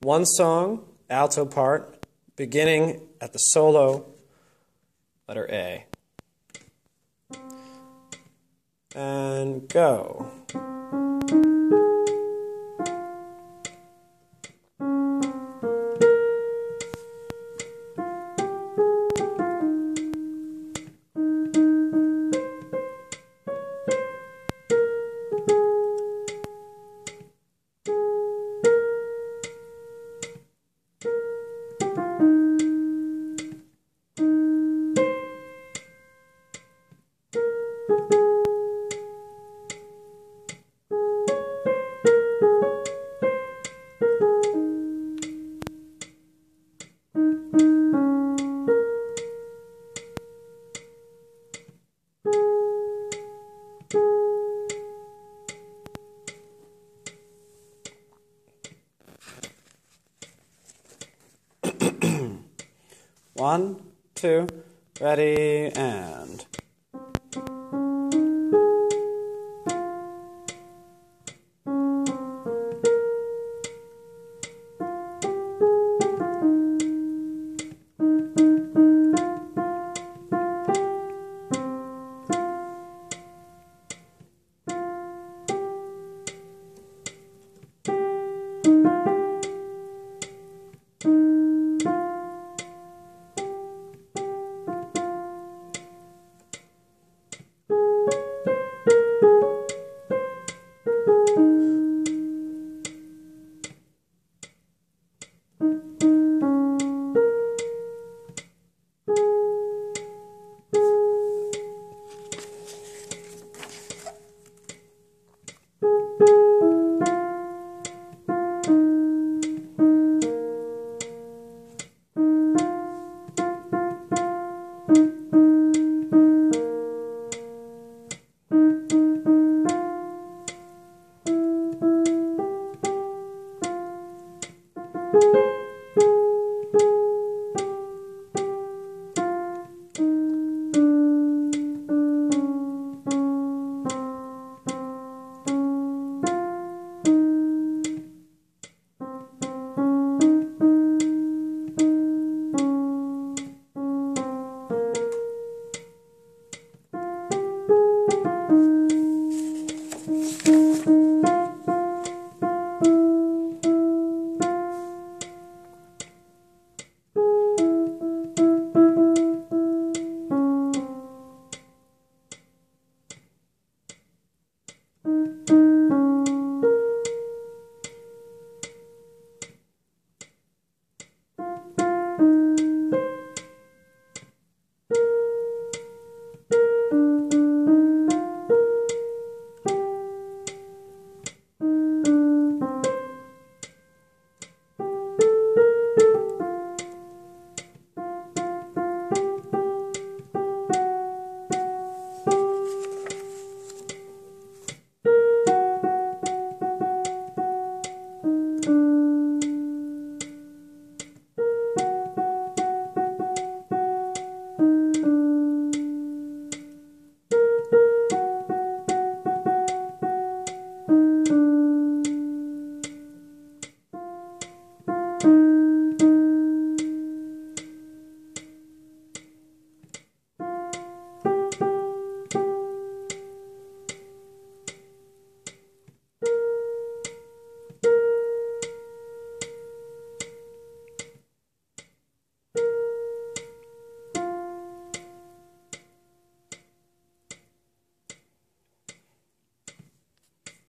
one song, alto part, beginning at the solo letter A. And go. One, two, ready, and. Música